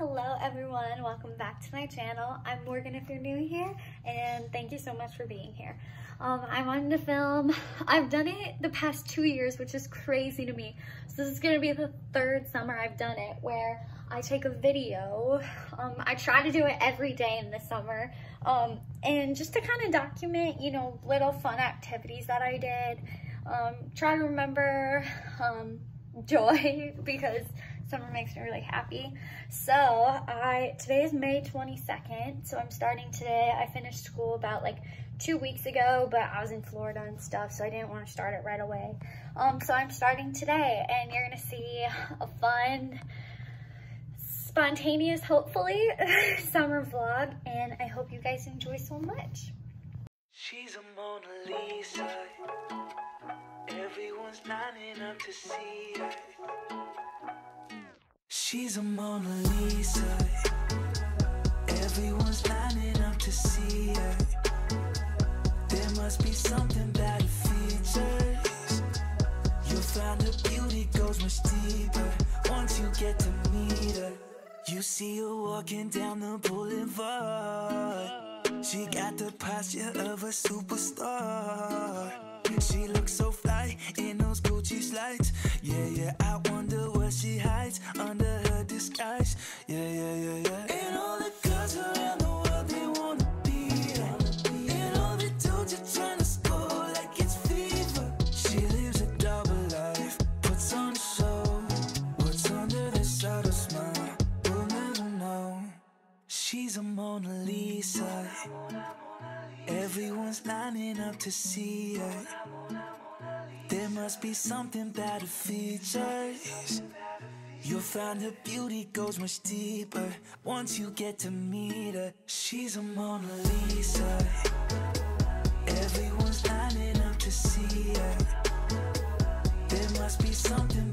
Hello everyone, welcome back to my channel. I'm Morgan if you're new here, and thank you so much for being here. Um, I wanted to film, I've done it the past two years, which is crazy to me. So this is gonna be the third summer I've done it, where I take a video. Um, I try to do it every day in the summer, um, and just to kind of document, you know, little fun activities that I did. Um, try to remember um, joy because summer makes me really happy. So I today is May 22nd, so I'm starting today. I finished school about like two weeks ago, but I was in Florida and stuff, so I didn't want to start it right away. Um, so I'm starting today, and you're gonna see a fun, spontaneous, hopefully, summer vlog, and I hope you guys enjoy so much. She's a Mona Lisa. Everyone's lining up to see her. She's a Mona Lisa. Everyone's lining up to see her. There must be something about her features. You'll find her beauty goes much deeper once you get to meet her. You see her walking down the boulevard. She got the posture of a superstar. She looks so fly in those Gucci slides. Mona Lisa. Everyone's lining up to see her. There must be something her features. You'll find her beauty goes much deeper once you get to meet her. She's a Mona Lisa. Everyone's lining up to see her. There must be something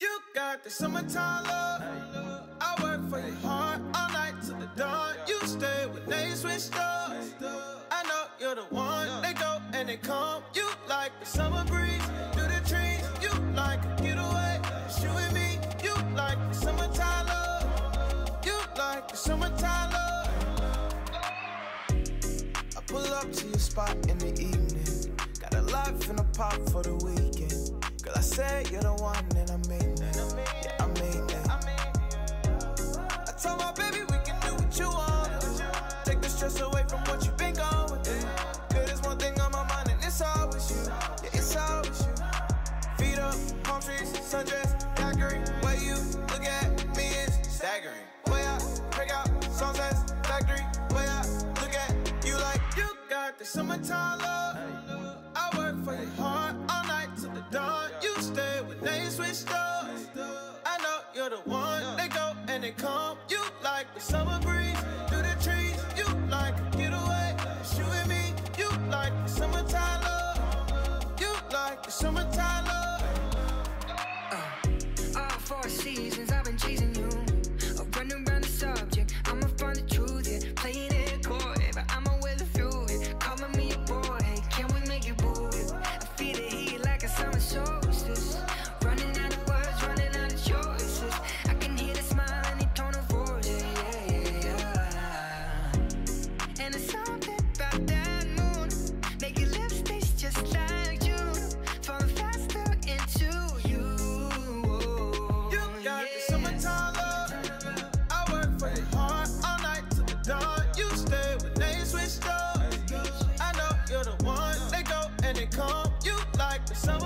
You got the summertime love. I work for your heart all night till the dawn. You stay when they switch up. I know you're the one. They go and they come. You like the summer breeze through the trees. You like a getaway. It's you and me. You like the summertime love. You like the summertime love. I pull up to your spot in the evening. Got a life in a pop for the I told my baby we can do what you want. Take the stress away from what you've been going through. Girl, there's one thing on my mind, and it's you. Yeah, it's you. Feet up, palm trees, sundress. Way you look at me is staggering. Way I break out factory. Way I look at you like you got the summertime love. I work for your heart Stay when they switched up. I know you're the one. They go and they come. You like the summer breeze through the trees. You like a getaway. And me. You like the summertime love. You like the summertime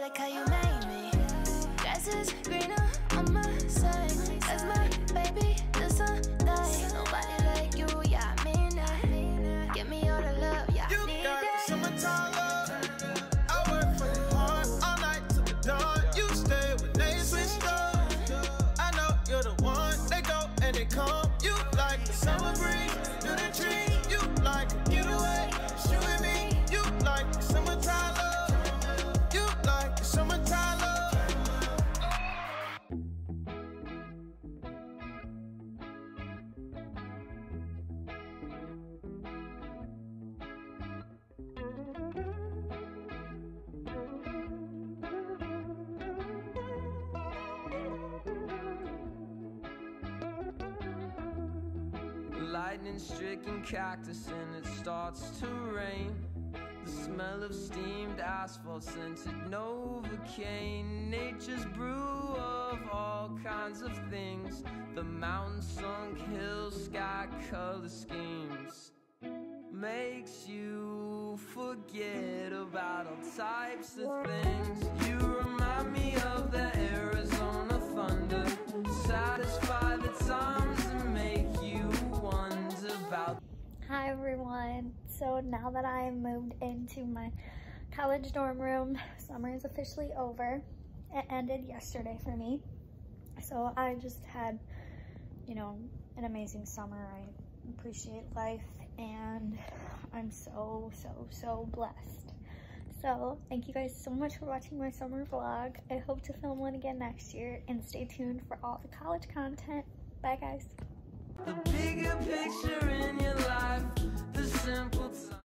like how you made me. Grass is greener Lightning stricken cactus and it starts to rain. The smell of steamed asphalt scented Novocaine. Nature's brew of all kinds of things. The mountain sunk hills, sky color schemes. Makes you forget about all types of things. You remind me of the Arizona thunder. Satisfy Hi everyone. So now that I moved into my college dorm room, summer is officially over. It ended yesterday for me. So I just had, you know, an amazing summer. I appreciate life and I'm so, so, so blessed. So thank you guys so much for watching my summer vlog. I hope to film one again next year and stay tuned for all the college content. Bye guys. The bigger picture in your life, the simple.